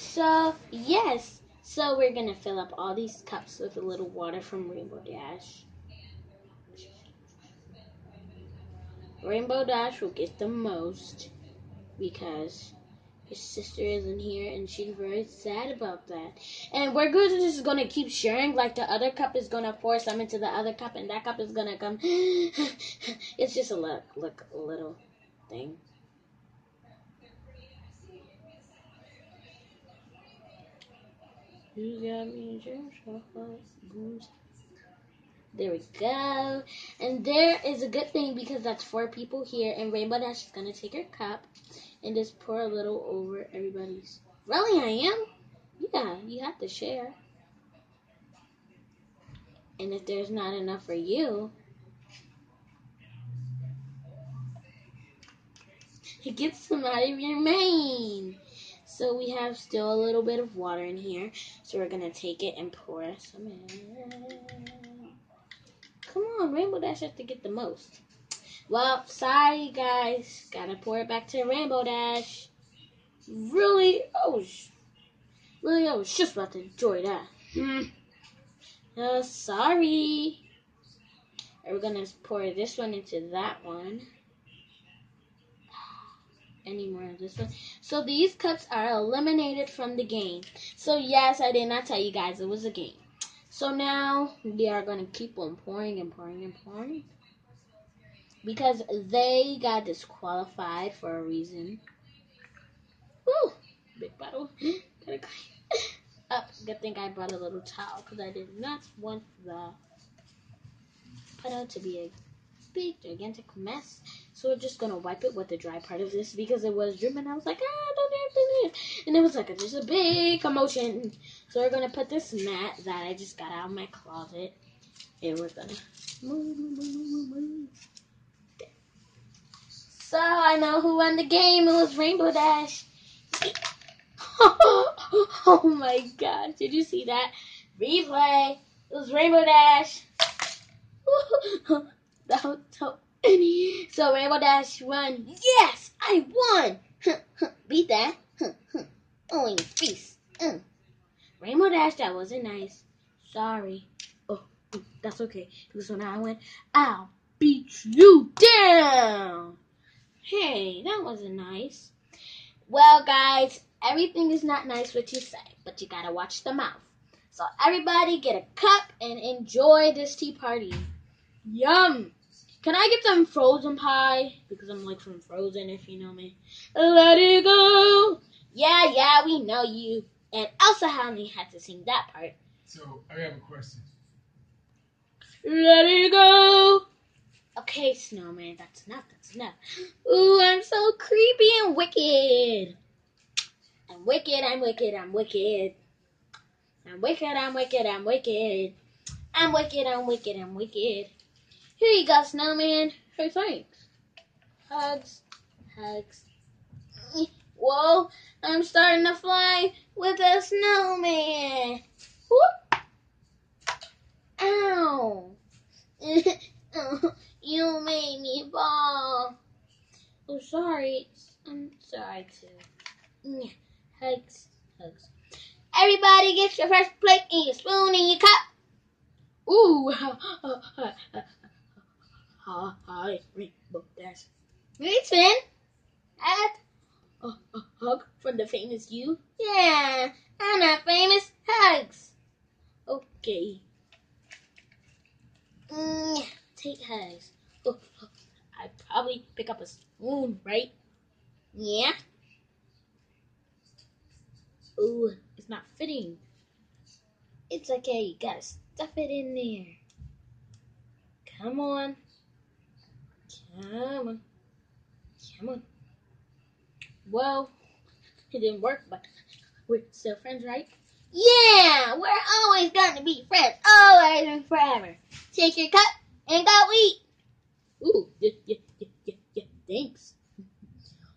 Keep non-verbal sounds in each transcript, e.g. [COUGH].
So, yes. So, we're going to fill up all these cups with a little water from Rainbow Dash. Rainbow Dash will get the most because his sister isn't here and she's very sad about that. And we're good just gonna keep sharing like the other cup is gonna pour some into the other cup and that cup is gonna come [GASPS] it's just a look look little thing. There we go. And there is a good thing because that's four people here. And Rainbow Dash is going to take her cup and just pour a little over everybody's. Really, I am? Yeah, you have to share. And if there's not enough for you, it gets some out of your mane. So we have still a little bit of water in here. So we're going to take it and pour some in. Come on, Rainbow Dash has to get the most. Well, sorry guys. Gotta pour it back to Rainbow Dash. Really? Oh, really? I was just about to enjoy that. Hmm. Uh, sorry. We're gonna pour this one into that one. Any more of this one? So these cups are eliminated from the game. So yes, I did not tell you guys it was a game. So now they are going to keep on pouring and pouring and pouring. Because they got disqualified for a reason. Woo! Big bottle. [LAUGHS] Up. [LAUGHS] Oh, good thing I brought a little towel because I did not want the puddle to be a big gigantic mess. So we're just gonna wipe it with the dry part of this because it was dripping. I was like, ah, don't have to And it was like just a big commotion. So we're gonna put this mat that I just got out of my closet. And we're gonna move, move, move. So I know who won the game. It was Rainbow Dash. [LAUGHS] oh my god. Did you see that? Replay. It was Rainbow Dash. [LAUGHS] that was so [LAUGHS] so Rainbow Dash won. Yes, I won. [LAUGHS] Beat that. oh, in face. Mm. Rainbow Dash, that wasn't nice. Sorry. Oh, that's okay. Because when I went, I'll beat you down. Hey, that wasn't nice. Well, guys, everything is not nice what you say, but you gotta watch the mouth. So everybody get a cup and enjoy this tea party. Yum! Can I get some frozen pie? Because I'm like from Frozen, if you know me. Let it go. Yeah, yeah, we know you. And Elsa Honey had to sing that part. So I have a question. Let it go. Okay, snowman, that's enough. That's enough. Ooh, I'm so creepy and wicked. I'm wicked. I'm wicked. I'm wicked. I'm wicked. I'm wicked. I'm wicked. I'm wicked. I'm wicked. I'm wicked. Here you go, snowman. Hey, thanks. Hugs. Hugs. Whoa, I'm starting to fly with a snowman. Whoop. Ow. [LAUGHS] Oh, you made me fall. Oh, sorry. I'm sorry, too. Hugs. Hugs. Everybody gets your first plate and your spoon and your cup. Ooh. [LAUGHS] Uh, uh, uh, ha, hi, Rainbow Dash. Listen, at a, a hug from the famous you? Yeah, I'm not famous. Hugs. Okay. Mm, take hugs. Oh, oh, I'd probably pick up a spoon, right? Yeah. Ooh, it's not fitting. It's okay, you gotta stuff it in there. Come on. Come on. Come on. Well, it didn't work, but we're still friends, right? Yeah, we're always gonna be friends, always and forever. Take your cup and go eat. Ooh, yeah, yeah, yeah, yeah, yeah, thanks.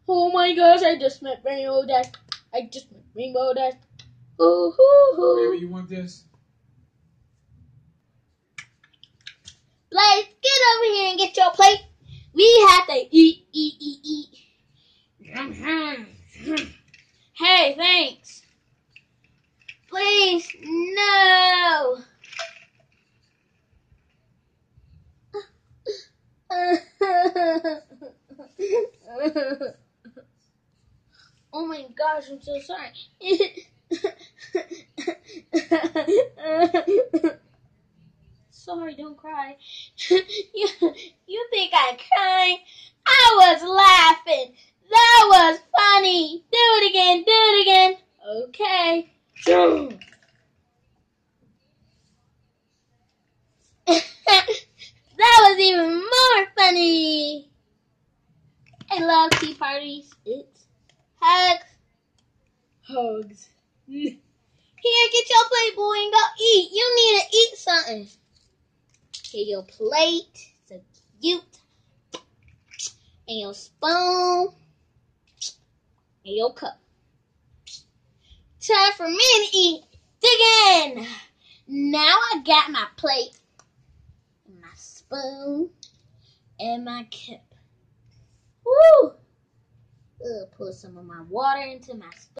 Oh my gosh, I just met Rainbow Dash. I just met Rainbow Dash. Ooh, hoo, hoo. Baby, you want this? Blaze, get over here and get your plate. We have to eat, eat, eat, eat. hey, thanks. Please, no. [LAUGHS] oh my gosh, I'm so sorry. [LAUGHS] sorry, don't cry [LAUGHS] you think I cried? I was laughing. That was funny. Do it again, do it again. Okay. that was even more funny. I love tea parties. It's hugs. Hugs. [LAUGHS] Here, get your plate, boy, and go eat. You need to eat something. Get your plate. So cute. And your spoon. And your cup. Time for me to eat. Dig in. Now I got my plate, my spoon, and my cup. Woo! I'll put some of my water into my spoon.